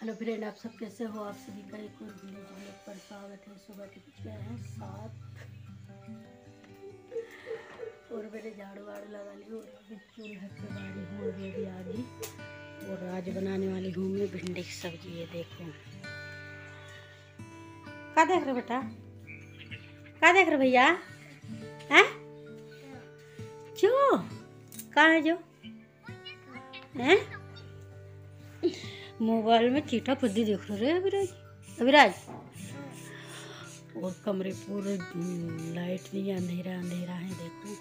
Hello friend, आप सब कैसे हो? आप सभी का एक और विलेज ब्लॉग पर स्वागत है। सुबह के गए हैं सात। और मैंने झाड़ू वाड़ू लगा ली और अभी चूल्हे पे बारी हूँ अभी आ गई और आज बनाने वाली हूँ मैं भिंडी की सब्ज़ी, ये देखो। क्या देख रहे बेटा? क्या देख रहे भैया? हैं? जो कहाँ है जो? हैं? मोबाइल में चीटा फुद्दी देख रहे अभिराज? अभिराज? और कमरे पूरे लाइट नहीं अंधेरा अंधेरा है, देखो।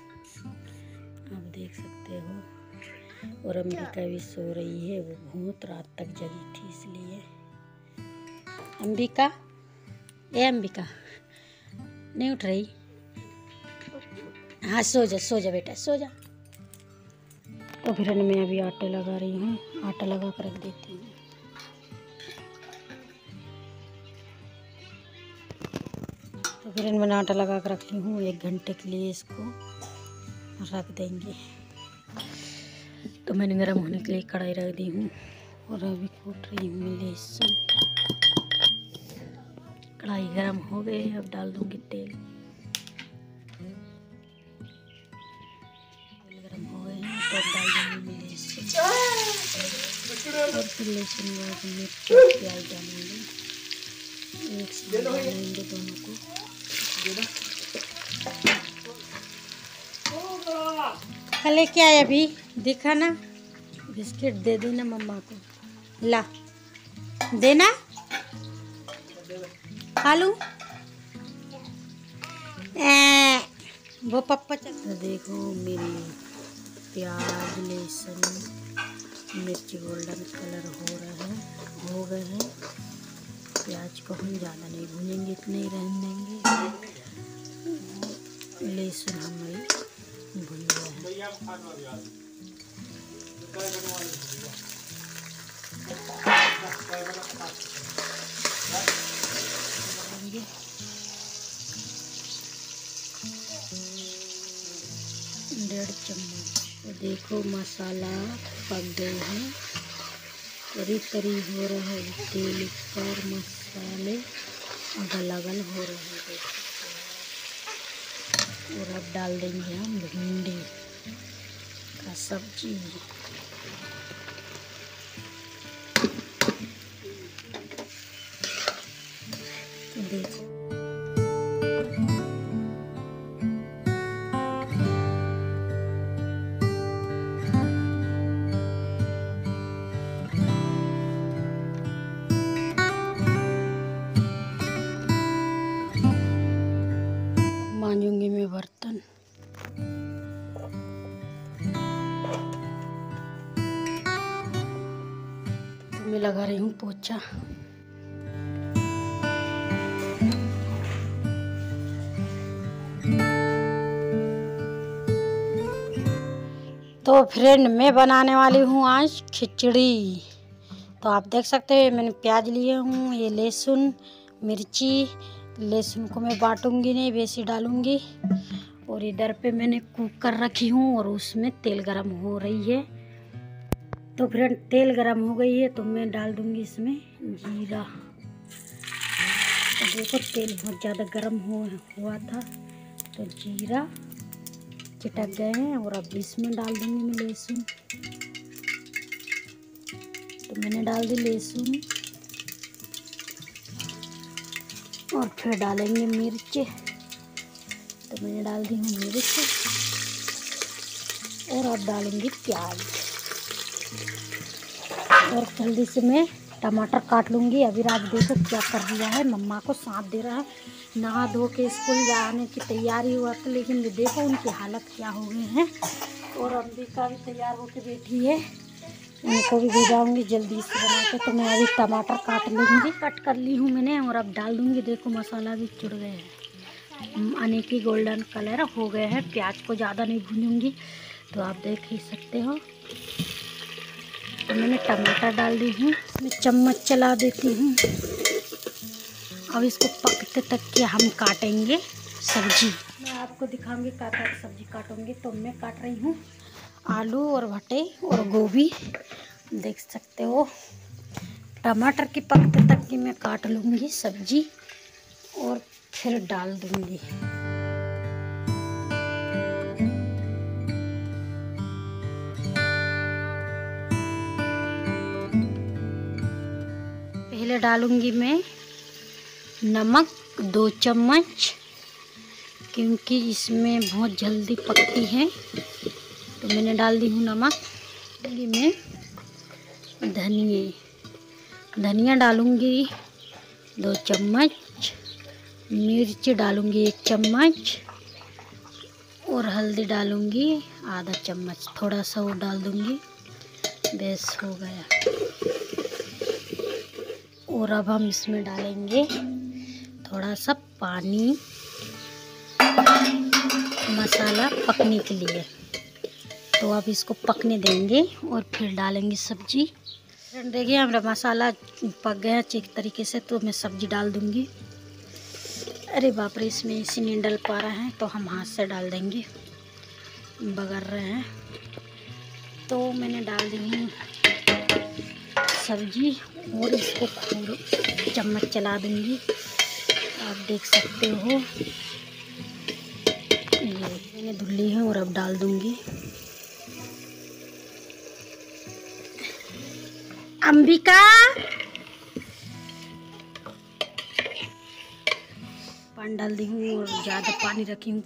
आप देख सकते हो। और अंबिका भी सो रही है, वो बहुत रात तक जगी थी इसलिए। अंबिका ए अंबिका नहीं उठ रही? हाँ सो जा सो जा बेटा, सो जा। तो फिर मैं अभी आटे लगा रही हूँ। आटा लगा कर रख देती हूँ। तो फिर मैंने आटा लगा कर रख ली हूँ, एक घंटे के लिए इसको रख देंगे। तो मैंने गर्म होने के लिए कढ़ाई रख दी हूँ और अभी कूट रही हूँ लहसुन। कढ़ाई गर्म हो गई अब डाल दूँगी तेल। गर्म हो गए तो लहसुन। और फिर लहसुन प्याज डालेंगे। डालेंगे दोनों को कल क्या है अभी? दिखा ना? बिस्किट दे देना मम्मा को। ला। देना खा लूँ? वो पप्पा चल। तो देखो, मेरी प्याज, लहसुन, मिर्च, गोल्डन कलर हो रहा है हो गए हैं। प्याज को हम ज़्यादा नहीं भूनेंगे इतने ही रहने देंगे। लहसुन हमारी भुन गया है। डेढ़ चम्मच। देखो मसाला पक गए हैं। करीब तरी हो रहा है। तेल पर मसाले अगल अगल हो रहे हैं। और अब डाल देंगे हम भिंडी का सब्ज़ी। देखो मैं लगा रही हूँ पोछा। तो फ्रेंड मैं बनाने वाली हूँ आज खिचड़ी। तो आप देख सकते हैं, मैंने प्याज लिए हूँ, ये लहसुन, मिर्ची, लहसुन को मैं बाटूँगी नहीं, बेसी डालूँगी। और इधर पे मैंने कुकर रखी हूँ और उसमें तेल गरम हो रही है। तो फ्रेंड तेल गरम हो गई है तो मैं डाल दूँगी इसमें जीरा। तो देखो, तेल बहुत ज़्यादा गरम हो, हुआ था। तो जीरा चिटक गए हैं और अब इसमें डाल दूँगी मैं लहसुन। तो मैंने डाल दी लहसुन। और फिर डालेंगे मिर्च। तो मैंने डाल दी हूँ मिर्च। और अब डालेंगे प्याज। और जल्दी से मैं टमाटर काट लूँगी। अभी रात देखो क्या कर दिया है। मम्मा को साथ दे रहा है। नहा धो के स्कूल जाने की तैयारी हुआ था, लेकिन ये देखो उनकी हालत क्या हो गई है। और अंबिका भी तैयार होके बैठी है। उनको भी भेजाऊँगी जल्दी से बना के। तो मैं अभी टमाटर काट लूँगी। कट कर ली हूँ मैंने और अब डाल दूँगी। देखो मसाला भी चुड़ गए हैं। आने की गोल्डन कलर हो गए हैं। प्याज को ज़्यादा नहीं भूनूँगी। तो आप देख ही सकते हो। तो मैंने टमाटर डाल दी हूँ। मैं चम्मच चला देती हूँ। अब इसको पकते तक के हम काटेंगे सब्ज़ी। मैं आपको दिखाऊँगी क्या क्या सब्ज़ी काटूँगी। तो मैं काट रही हूँ आलू और भटे और गोभी। देख सकते हो। टमाटर की पकते तक की मैं काट लूँगी सब्ज़ी और फिर डाल दूँगी। पहले डालूँगी मैं नमक, दो चम्मच, क्योंकि इसमें बहुत जल्दी पकती है। तो मैंने डाल दी हूँ नमक। मैं धनिए धनिया डालूँगी दो चम्मच, मिर्च डालूँगी एक चम्मच, और हल्दी डालूँगी आधा चम्मच। थोड़ा सा वो डाल दूँगी। बेस हो गया। और अब हम इसमें डालेंगे थोड़ा सा पानी मसाला पकने के लिए। तो अब इसको पकने देंगे और फिर डालेंगे सब्ज़ी। देखिए, हमारा मसाला पक गया अच्छी तरीके से तो मैं सब्ज़ी डाल दूँगी। अरे बाप रे, इसमें इसी नहीं डल पा रहा है तो हम हाथ से डाल देंगे। बगर रहे हैं। तो मैंने डाल दी हूँ सब्ज़ी और इसको खूब चम्मच चला दूँगी। आप देख सकते हो। ये मैंने धुली है और अब डाल दूँगी। अंबिका! पानी डाल दी हूँ और ज़्यादा पानी रखी हूँ,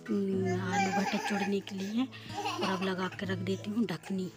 आलू भटे चुड़ने के लिए। और अब लगा के रख देती हूँ ढकनी।